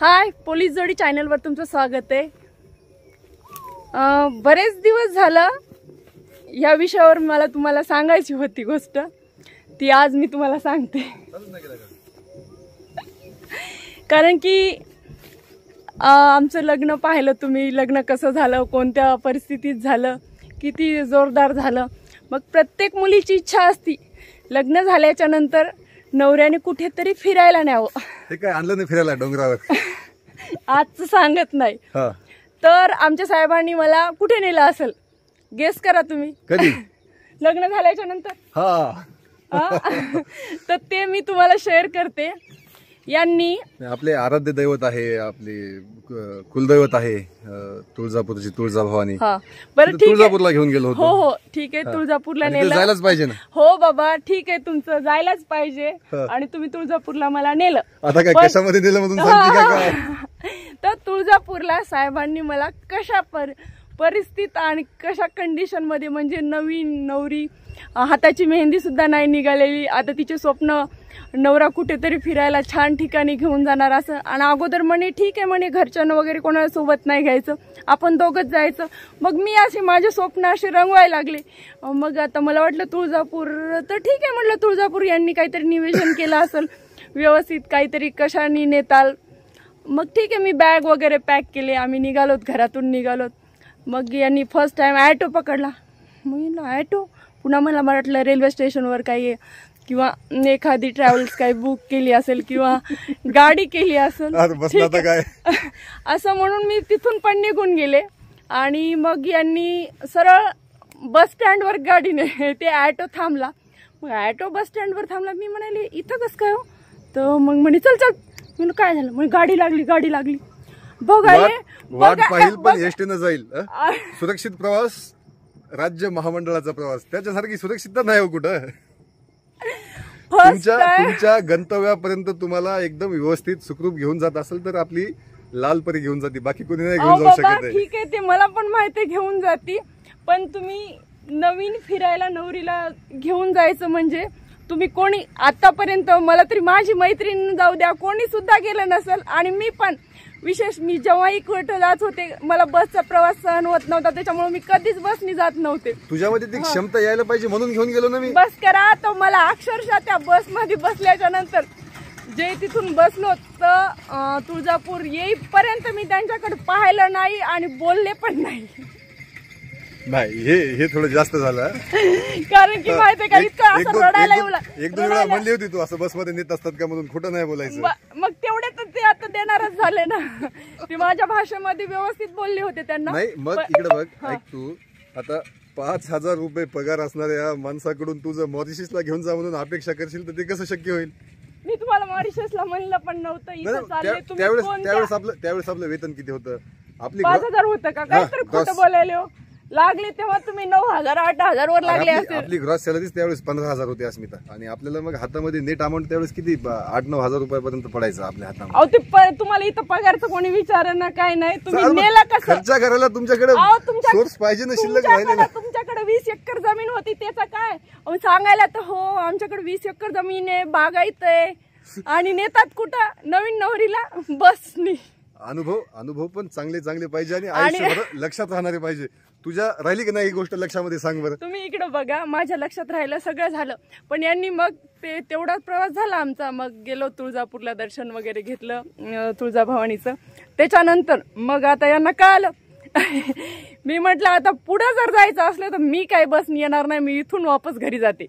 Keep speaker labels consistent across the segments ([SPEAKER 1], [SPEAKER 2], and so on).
[SPEAKER 1] हाय police जोडी चॅनलवर तुमचं स्वागत आहे. बरेच दिवस झालं या विषयावर मला तुम्हाला सांगायची होती गोष्ट. ती आज मी तुम्हाला सांगते. कारण की आमचं लग्न पाहिलं तुम्ही लग्न कसं झालं कोणत्या परिस्थितीत झालं किती जोरदार झालं. मग प्रत्येक मुलीची इच्छा असती. लग्न झाल्याच्यानंतर नवऱ्याने कुठेतरी फिरायला न्यावं.
[SPEAKER 2] हे काय आणलं नाही फिरायला डोंगरावर?
[SPEAKER 1] आजचं सांगत नाही.
[SPEAKER 2] हा.
[SPEAKER 1] तर आमच्या साहेबांनी मला कुठे नेलं असेल? गेस करा तुम्ही.
[SPEAKER 2] कधी?
[SPEAKER 1] लग्न झाल्याच्यानंतर.
[SPEAKER 2] हा.
[SPEAKER 1] हा? तर ते मी तुम्हाला शेअर करते. यांनी
[SPEAKER 2] आपले आराध्य दैवत आहे आपले कुलदैवत आहे अं, तुळजापूरची तुळजाभवानी.
[SPEAKER 1] हा. बरं ठीक आहे.
[SPEAKER 2] तुळजापूरला घेऊन गेलो
[SPEAKER 1] हो हो. ठीक आहे तुळजापूरला
[SPEAKER 2] आणि तिथे
[SPEAKER 1] नेलं.
[SPEAKER 2] जायलाच पाहिजे ना.
[SPEAKER 1] हो बाबा. ठीक आहे तुमचं जायलाच पाहिजे.
[SPEAKER 2] हा.
[SPEAKER 1] आणि तुम्ही तुळजापूरला मला नेलं.
[SPEAKER 2] आता काय
[SPEAKER 1] पण-
[SPEAKER 2] कशामध्ये दिलं म्हणून सांगते का काय?
[SPEAKER 1] तर तुळजापूरला साहेबांनी मला कशा पर परिस्थिती आणि कशा कंडिशनमध्ये म्हणजे नवीन नवरी हाताची मेहंदीसुद्धा नाही निघालेली. आता तिचे स्वप्न नवरा कुठेतरी फिरायला छान ठिकाणी घेऊन जाणार असं. आणि अगोदर म्हणे ठीक आहे म्हणे घरच्यांना वगैरे कोणाला सोबत नाही घ्यायचं. आपण दोघंच जायचं. मग मी असे माझे स्वप्न असे रंगवायला लागले. मग आता मला वाटलं तुळजापूर तर ठीक आहे म्हटलं तुळजापूर यांनी काहीतरी निवेदन केलं असेल. व्यवस्थित काहीतरी कशाने नेताल. मग ठीक आहे मी बॅग वगैरे पॅक केले. आम्ही निघालोत घरातून निघालोत. मग यांनी फर्स्ट टाइम ॲटो पकडला. मग म्हणलं ॲटो पुन्हा मला वाटलं रेल्वे स्टेशनवर काही किंवा एखादी ट्रॅव्हल्स काही बुक केली असेल किंवा गाडी केली असेल.
[SPEAKER 2] काय?
[SPEAKER 1] असं म्हणून मी तिथून पण निघून गेले. आणि मग यांनी सरळ बस स्टँडवर गाडीने ते ॲटो थांबला. मग ॲटो बस स्टँडवर थांबला. मी म्हणाले इथं कसं काय हो? तर मग म्हणे चल चल. मी म्हणलं, काय झालं? म्हणजे गाडी लागली गाडी लागली. बघाले
[SPEAKER 2] वाट
[SPEAKER 1] बघा-
[SPEAKER 2] पाहिल पण
[SPEAKER 1] बघा-
[SPEAKER 2] एसटीनं जाईल? सुरक्षित प्रवास राज्य महामंडळाचा प्रवास. त्याच्यासारखी सुरक्षितता नाही हो कुठं. तुमच्या तुमच्या गंतव्यापर्यंत तुम्हाला एकदम व्यवस्थित सुखरूप घेऊन जात असेल तर आपली लाल परी घेऊन जाते. बाकी कोणी नाही घेऊन जाऊ शकत
[SPEAKER 1] ठीक आहे ते मला पण माहिती घेऊन जाती. पण तुम्ही नवीन फिरायला नवरीला घेऊन जायचं म्हणजे तुम्ही कोणी आतापर्यंत मला तरी माझी मैत्रीण जाऊ द्या कोणी सुद्धा गेलं नसेल आणि मी पण विशेष मी जेव्हाही कुठं जात होते मला बसचा प्रवास सहन होत नव्हता त्याच्यामुळे मी कधीच बसनी जात नव्हते.
[SPEAKER 2] तुझ्यामध्ये ती क्षमता यायला पाहिजे म्हणून घेऊन गेलो ना मी.
[SPEAKER 1] बस करा तर मला अक्षरशः त्या बसमध्ये बसल्याच्या नंतर. जे तिथून बसलो तर तुळजापूर येईपर्यंत मी त्यांच्याकडे पाहिलं नाही आणि बोलले पण नाही.
[SPEAKER 2] नाही हे हे थोडं जास्त झालं?
[SPEAKER 1] कारण की माहितीये का इतकं असं रडायला
[SPEAKER 2] एक दोन- वेळा म्हणली होती तू असं बसमध्ये नेत असतात का म्हणून खोटं नाही बोलायचं.
[SPEAKER 1] मग तेवढे तर ते आता देणारच झाले ना. ते माझ्या भाषेमध्ये व्यवस्थित बोलले होते त्यांना.
[SPEAKER 2] नाही मग इकडे बघ ऐक तू. आता पाच हजार रुपये पगार असणाऱ्या माणसाकडून तू जर मॉरिशसला घेऊन जा म्हणून अपेक्षा करशील तर ते कसं शक्य होईल?
[SPEAKER 1] मी तुम्हाला मॉरिशसला म्हणलं पण नव्हतं.
[SPEAKER 2] त्यावेळेस? आपलं त्यावेळेस आपलं वेतन किती होतं? आपली
[SPEAKER 1] पाच हजार होतं का? काहीतरी खोटं. बोलायले हो. लागले तेव्हा तुम्ही नऊ हजार आठ हजार वर लागले
[SPEAKER 2] आपली आपली ग्रॉस सॅलरीच त्यावेळेस पंधरा हजार होती अस्मिता. आणि आपल्याला मग हातामध्ये नेट अमाऊंट त्यावेळेस किती? ब- आठ नऊ हजार रुपयापर्यंत पडायचं आपल्या हातामध्ये.
[SPEAKER 1] अहो ते प- तुम्हाला इथं पगारचं कोणी विचार ना काय नाही. तुम्ही
[SPEAKER 2] चाल मग
[SPEAKER 1] नेला कसं?
[SPEAKER 2] खर्च करायला तुमच्याकडे
[SPEAKER 1] अहो, तुमच्या-
[SPEAKER 2] सोर्स पाहिजे ना शिल्लक राहिले ना
[SPEAKER 1] तुमच्याकडे तुमच्याकडे वीस एकर जमीन होती त्याचं काय? अहो, सांगायला तर हो आमच्याकडे वीस एकर जमीन आहे बागायत आहे. आणि नेतात कुठं? नवीन नवरीला? बसनी
[SPEAKER 2] अनुभव अनुभव पण चांगले चांगले पाहिजे आणि
[SPEAKER 1] आणि-
[SPEAKER 2] आयुष्यभर लक्षात राहणारे पाहिजे. तुझ्या राहिली की नाही ही गोष्ट लक्षामध्ये सांग बरं.
[SPEAKER 1] तुम्ही इकडे बघा माझ्या लक्षात राहिलं सगळं झालं. पण यांनी मग ते तेवढाच प्रवास झाला आमचा. मग गेलो तुळजापूरला दर्शन वगैरे घेतलं तुळजाभवानीचं त्याच्यानंतर मग आता यांना कळालं. मी म्हटलं आता पुढं जर जायचं असलं तर मी काय बस येणार नाही मी इथून वापस घरी जाते.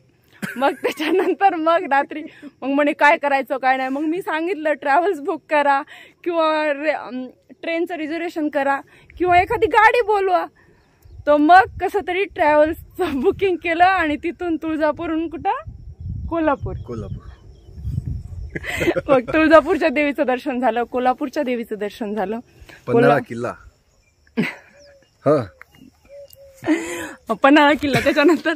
[SPEAKER 1] मग त्याच्यानंतर मग रात्री मग म्हणे काय करायचं काय नाही? मग मी सांगितलं ट्रॅव्हल्स बुक करा किंवा रे ट्रेनचं रिझर्वेशन करा किंवा एखादी गाडी बोलवा. तर मग कसं तरी ट्रॅव्हल्सचं बुकिंग केलं आणि तिथून तुळजापूरहून कुठं? कोल्हापूर.
[SPEAKER 2] कोल्हापूर.
[SPEAKER 1] मग तुळजापूरच्या देवीचं दर्शन झालं कोल्हापूरच्या देवीचं दर्शन झालं.
[SPEAKER 2] पन्हाळा किल्ला. हा.
[SPEAKER 1] पन्हाळा किल्ला त्याच्यानंतर?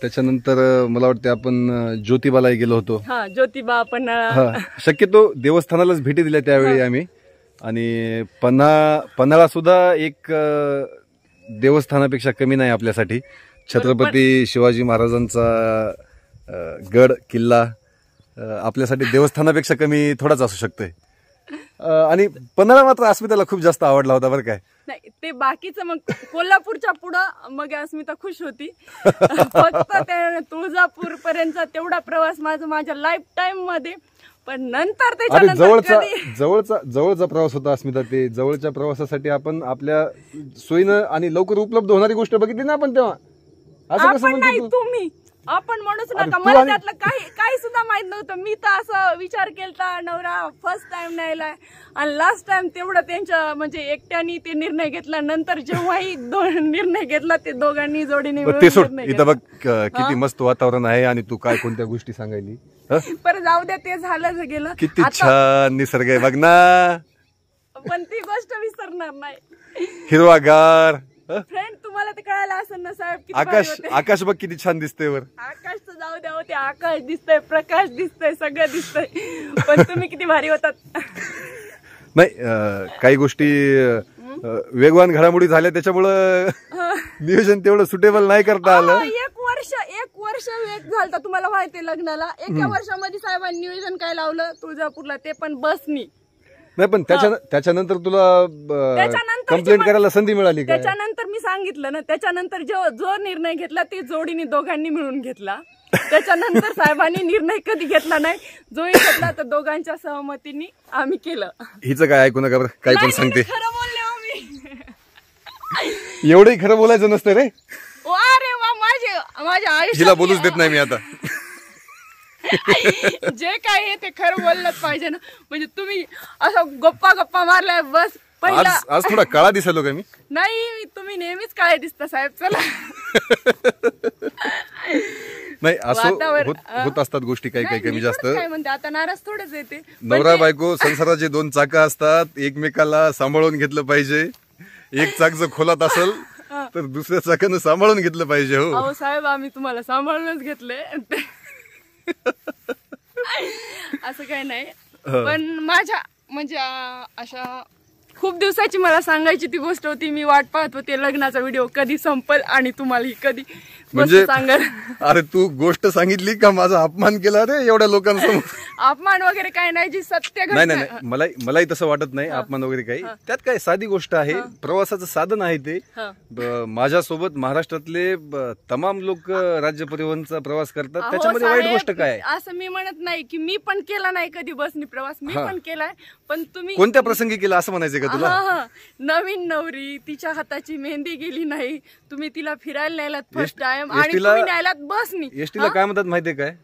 [SPEAKER 2] त्याच्यानंतर मला वाटतं आपण अं, ज्योतिबालाही गेलो होतो.
[SPEAKER 1] हा ज्योतिबा पन्हाळा.
[SPEAKER 2] हा. शक्यतो देवस्थानालाच भेटी दिल्या त्यावेळी आम्ही. आणि पन्हा पन्हाळा सुद्धा एक देवस्थानापेक्षा कमी नाही आपल्यासाठी. छत्रपती शिवाजी महाराजांचा गड किल्ला आपल्यासाठी देवस्थानापेक्षा कमी थोडाच असू शकतोय. आणि पन्हाळा मात्र अस्मिताला खूप जास्त आवडला होता बरं काय.
[SPEAKER 1] नाही ते बाकीचं मग कोल्हापूरच्या पुढं मग अस्मिता खुश होती. फक्त ते तुळजापूर पर्यंतचा तेवढा प्रवास माझा माझ्या लाईफ टाइममध्ये. पण नंतर त्याच्यानंतर
[SPEAKER 2] जवळचा जवळचा जवळचा प्रवास होता अस्मिता ते जवळच्या प्रवासासाठी आपण आपल्या सोयीनं आणि लवकर उपलब्ध होणारी गोष्ट बघितली ना आपण तेव्हा. असं कसं म्हणतो तू?
[SPEAKER 1] तुम्ही. आपण म्हणूच नका मला त्यातलं काही काही सुद्धा माहीत नव्हतं. मी तर असं विचार केलता नवरा फर्स्ट टाइम न्यायलाय. आणि लास्ट टाइम तेवढं त्यांच्या म्हणजे एकट्याने ते निर्णय घेतला. नंतर जेव्हाही निर्णय घेतला ते दोघांनी जोडीने
[SPEAKER 2] इथं. बघ किती मस्त वातावरण आहे आणि तू काय कोणत्या गोष्टी सांगायली?
[SPEAKER 1] बरं जाऊ द्या ते झालं गेलं.
[SPEAKER 2] किती छान निसर्ग आहे बघ ना.
[SPEAKER 1] पण ती गोष्ट विसरणार नाही.
[SPEAKER 2] हिरवागार?
[SPEAKER 1] फ्रेंड तुम्हाला ते कळायला असेल ना साहेब
[SPEAKER 2] आकाश. आकाश बघ किती छान दिसतंय वर.
[SPEAKER 1] आकाशचं जाऊ द्या होते आकाश दिसतंय प्रकाश दिसतंय सगळं दिसतंय. पण तुम्ही किती भारी होतात.
[SPEAKER 2] नाही काही गोष्टी वेगवान घडामोडी झाल्या त्याच्यामुळं नियोजन तेवढं सुटेबल नाही करता आलं.
[SPEAKER 1] एक वर्ष एक वर्ष वेग झालता तुम्हाला माहिती लग्नाला. एका वर्षामध्ये साहेबांनी नियोजन काय लावलं? तुळजापूरला ते पण बसनी.
[SPEAKER 2] नाही पण त्याच्या त्याच्यानंतर तुला
[SPEAKER 1] त्याच्यानंतर
[SPEAKER 2] कंप्लेंट करायला संधी मिळाली
[SPEAKER 1] त्याच्यानंतर मी सांगितलं ना त्याच्यानंतर जो जो निर्णय घेतला ते जोडीने दोघांनी मिळून घेतला. त्याच्यानंतर साहेबांनी निर्णय कधी घेतला नाही जोही घेतला तर दोघांच्या सहमतीने आम्ही केलं.
[SPEAKER 2] हिचं काय ऐकू नका बरं काही पण
[SPEAKER 1] नाही,
[SPEAKER 2] सांगते.
[SPEAKER 1] नाही, खरं बोलले हो मी.
[SPEAKER 2] एवढंही खरं बोलायचं नसतं रे.
[SPEAKER 1] अरे वा माझे माझ्या आयुष्यात
[SPEAKER 2] हिला बोलूच देत नाही मी आता.
[SPEAKER 1] जे काय आहे ते खरं बोललंच पाहिजे ना. म्हणजे तुम्ही असं गप्पा गप्पा मारलाय बस. पहिला
[SPEAKER 2] आज आज थोडा काळा दिसायलो का मी?
[SPEAKER 1] नाही तुम्ही नेहमीच काय दिसता साहेब चला.
[SPEAKER 2] नाही असं
[SPEAKER 1] वातावरण-
[SPEAKER 2] होत होत असतात गोष्टी काही काही
[SPEAKER 1] नाही,
[SPEAKER 2] कमी
[SPEAKER 1] मी
[SPEAKER 2] जास्त.
[SPEAKER 1] काय म्हणते आता नाराज थोडंच येते
[SPEAKER 2] नवरा बायको संसाराचे दोन चाकं असतात एकमेकाला सांभाळून घेतलं पाहिजे. एक चाक जर खोलात असेल तर दुसऱ्या चाकानं सांभाळून घेतलं पाहिजे हो.
[SPEAKER 1] अहो साहेब आम्ही तुम्हाला सांभाळूनच घेतले असं काही नाही. पण माझ्या म्हणजे अशा खूप दिवसाची मला सांगायची ती गोष्ट होती. मी वाट पाहत होते. लग्नाचा व्हिडिओ कधी संपल आणि तुम्हाला ही कधी
[SPEAKER 2] म्हणजे
[SPEAKER 1] सांगल.
[SPEAKER 2] अरे तू गोष्ट सांगितली का? माझा अपमान केला? रे एवढ्या लोकांसमोर.
[SPEAKER 1] अपमान वगैरे काही नाही जी सत्य
[SPEAKER 2] नाही नाही नाही. मलाही मलाही तसं वाटत नाही अपमान वगैरे काही. त्यात काय साधी गोष्ट आहे. प्रवासाचं साधन आहे ते.
[SPEAKER 1] हा.
[SPEAKER 2] ब- माझ्यासोबत महाराष्ट्रातले ब- तमाम लोक राज्य परिवहनचा प्रवास करतात.
[SPEAKER 1] अहो,
[SPEAKER 2] त्याच्यामध्ये वाईट
[SPEAKER 1] साहेब,
[SPEAKER 2] गोष्ट काय? आहे?
[SPEAKER 1] असं मी म्हणत नाही की मी पण केला नाही कधी बसनी प्रवास. मी
[SPEAKER 2] हा.
[SPEAKER 1] पण केलाय. पण तुम्ही
[SPEAKER 2] कोणत्या प्रसंगी केला असं म्हणायचं का तुला?
[SPEAKER 1] हा. नवीन नवरी तिच्या हाताची मेहंदी गेली नाही. तुम्ही तिला फिरायला न्यायलात फर्स्ट टाइम आणि
[SPEAKER 2] एसटीला-
[SPEAKER 1] तुम्ही न्यायलात बसनी
[SPEAKER 2] एसटीला काय म्हणतात माहितीये काय?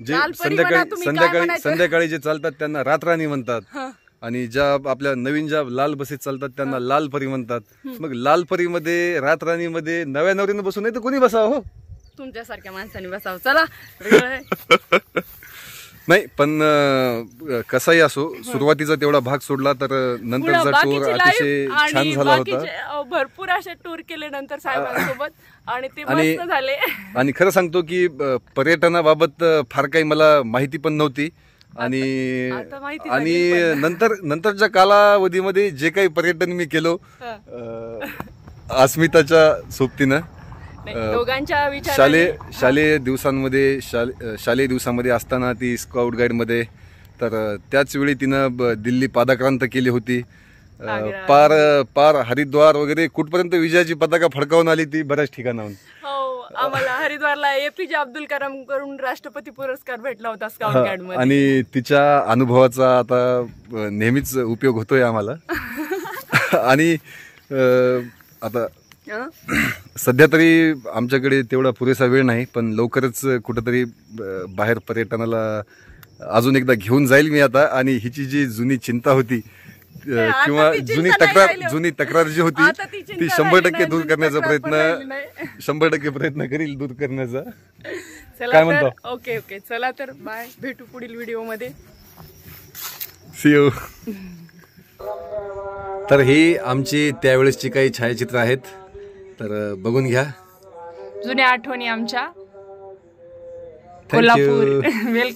[SPEAKER 2] जे
[SPEAKER 1] म्हणा,
[SPEAKER 2] संध्याकाळी
[SPEAKER 1] तुम्ही काय
[SPEAKER 2] संध्याकाळी
[SPEAKER 1] म्हणायचं?
[SPEAKER 2] संध्याकाळी जे चालतात त्यांना रातराणी म्हणतात.
[SPEAKER 1] हा.
[SPEAKER 2] आणि ज्या आपल्या नवीन ज्या लाल बसेस चालतात त्यांना लाल परी म्हणतात. मग लाल परीमध्ये रातराणीमध्ये नव्या नवरीनं बसून नाही तर कोणी बसावं हो?
[SPEAKER 1] तुमच्यासारख्या माणसाने बसावं. चला वेगळं आहे.
[SPEAKER 2] नाही पण अं, कसाही असो सुरुवातीचा तेवढा भाग सोडला तर
[SPEAKER 1] पुढं
[SPEAKER 2] नंतरचा टूर
[SPEAKER 1] बाकीची
[SPEAKER 2] अतिशय छान
[SPEAKER 1] आणि
[SPEAKER 2] झाला
[SPEAKER 1] बाकीचे
[SPEAKER 2] होता
[SPEAKER 1] अ, भरपूर असे टूर केले नंतर साहेबांसोबत. आणि ते
[SPEAKER 2] आणि-
[SPEAKER 1] मस्त झाले.
[SPEAKER 2] आणि खरं सांगतो की अं, पर्यटनाबाबत अं, फार काही मला माहिती पण नव्हती. आणि
[SPEAKER 1] आता माहिती
[SPEAKER 2] आणि
[SPEAKER 1] झाली
[SPEAKER 2] नंतर नंतरच्या कालावधीमध्ये जे काही पर्यटन मी केलो. अं, अस्मिताच्या सोबतीनं
[SPEAKER 1] दोघांच्या विचार
[SPEAKER 2] शालेय शालेय दिवसांमध्ये शाले- शालेय दिवसामध्ये असताना ती स्काउट गाईडमध्ये तर त्याच वेळी तिनं दिल्ली पादाक्रांत केली होती. पार पार हरिद्वार वगैरे कुठपर्यंत विजयाची पताका फडकावून आली ती बऱ्याच ठिकाणाहून.
[SPEAKER 1] हो आम्हाला हरिद्वारला एपीजे अब्दुल कलामकडून राष्ट्रपती पुरस्कार भेटला होता स्काउट गाईड
[SPEAKER 2] आणि तिच्या अनुभवाचा आता नेहमीच उपयोग होतोय आम्हाला. आणि आता? सध्या तरी आमच्याकडे तेवढा पुरेसा वेळ नाही पण लवकरच कुठंतरी बाहेर पर्यटनाला अजून एकदा घेऊन जाईल मी आता. आणि हिची जी जुनी चिंता होती किंवा जुनी तक्रार. जुनी तक्रार जी होती
[SPEAKER 1] ती
[SPEAKER 2] शंभर टक्के दूर करण्याचा प्रयत्न. शंभर टक्के प्रयत्न करील दूर करण्याचा. काय म्हणतो?
[SPEAKER 1] Okay okay. चला तर बाय. भेटू पुढील
[SPEAKER 2] व्हिडिओमध्ये तर ही आमची त्यावेळेसची काही छायाचित्र आहेत. तर बघून घ्या.
[SPEAKER 1] जुन्या आठवणी आमच्या.
[SPEAKER 2] Thank you.
[SPEAKER 1] कोल्हापूर. वेलकम